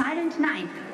Silent Night.